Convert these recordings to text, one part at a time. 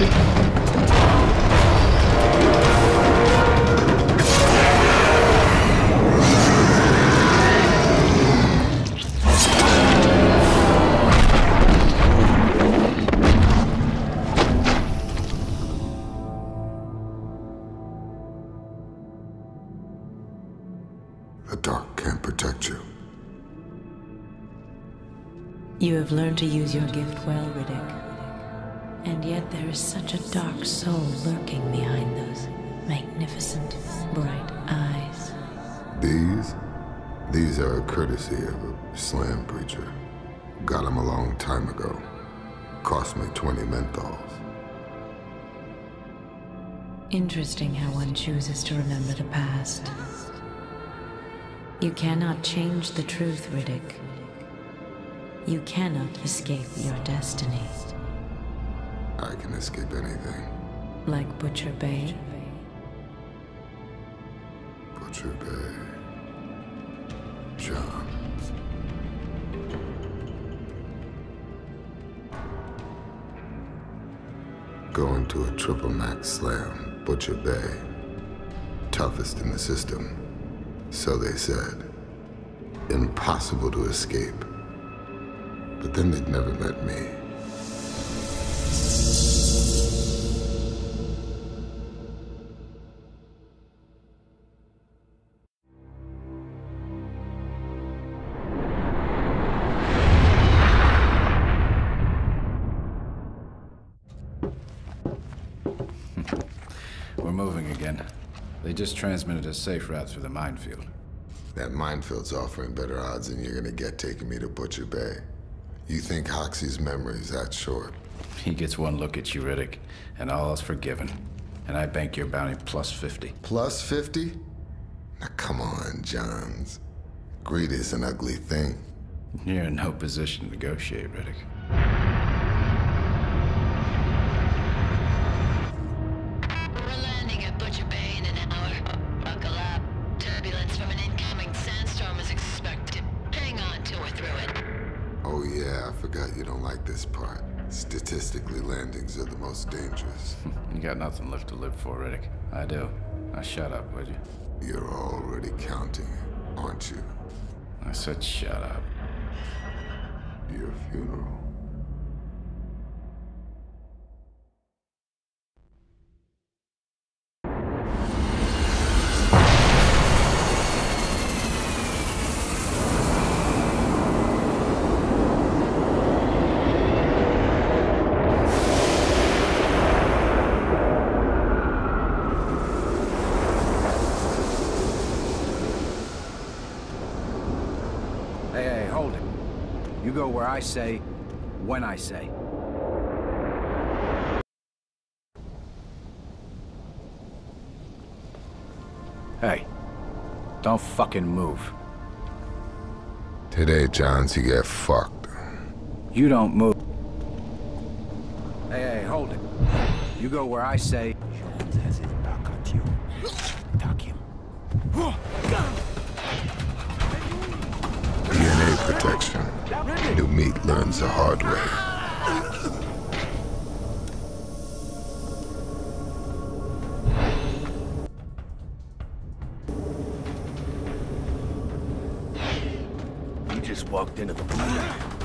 The dark can't protect you. You have learned to use your gift well, Riddick. And yet there is such a dark soul lurking behind those magnificent, bright eyes. These? These are a courtesy of a slam preacher. Got him a long time ago. Cost me 20 menthols. Interesting how one chooses to remember the past. You cannot change the truth, Riddick. You cannot escape your destiny. I can escape anything. Like Butcher Bay. Butcher Bay. John. Going to a triple max slam, Butcher Bay. Toughest in the system. So they said. Impossible to escape. But then they'd never met me. Just transmitted a safe route through the minefield. That minefield's offering better odds than you're gonna get taking me to Butcher Bay. You think Hoxie's memory's that short? He gets one look at you, Riddick, and all is forgiven. And I bank your bounty plus 50. Plus 50? Now come on, Johns. Greed is an ugly thing. You're in no position to negotiate, Riddick. I forgot you don't like this part. Statistically, landings are the most dangerous. You got nothing left to live for, Riddick. I do. Now shut up, would you? You're already counting, aren't you? I said shut up. Your funeral. Hey, hey, hold it. You go where I say, when I say. Hey, don't fucking move. Today, Johns, you get fucked. You don't move. Hey, hey, hold it. You go where I say. Johns has his back at you. Attack him. DNA protection. New meat learns the hard way. You just walked into the blood.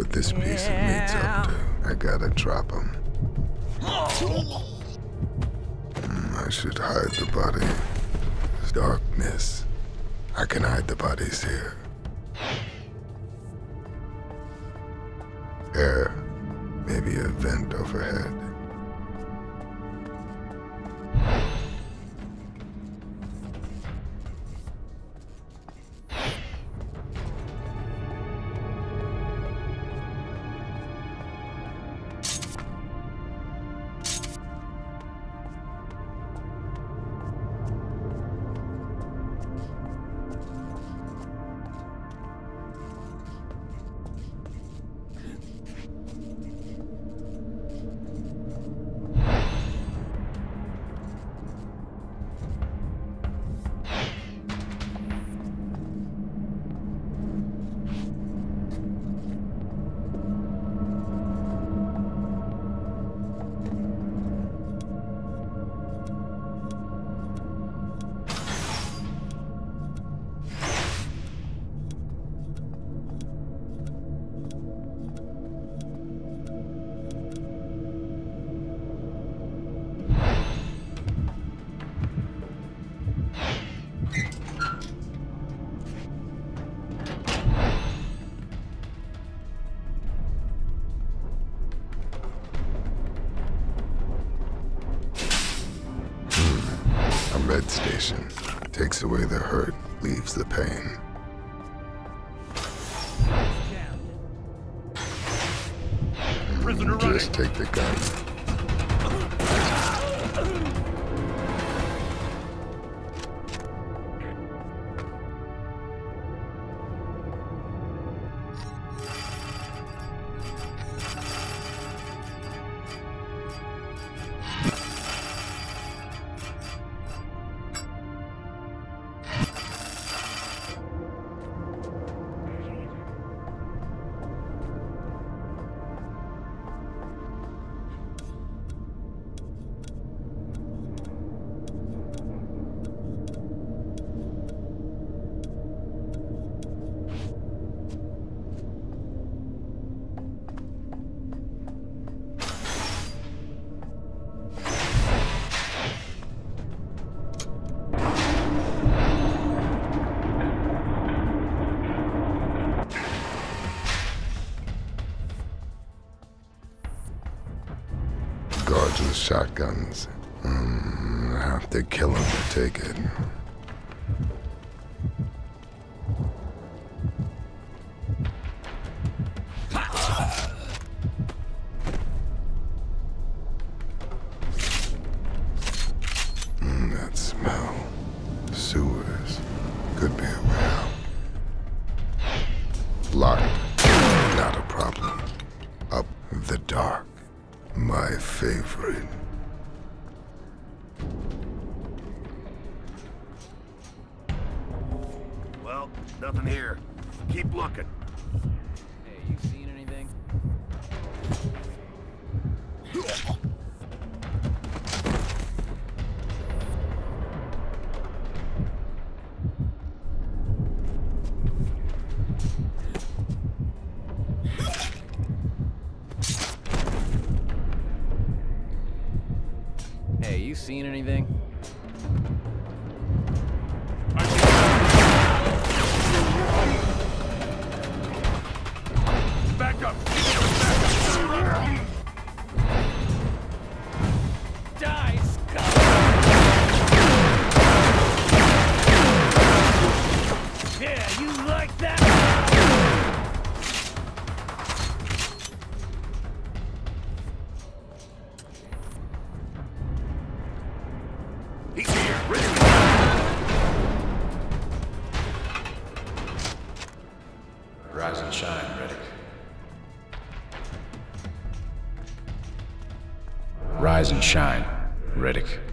What this piece of meat's up to. I gotta drop him. Hmm, I should hide the body. Darkness. I can hide the bodies here. Air. Maybe a vent overhead. Med station. Takes away the hurt, leaves the pain. Prisoner Just take the gun. Guards with shotguns. Mm, I have to kill him to take it. Rise and shine, Riddick.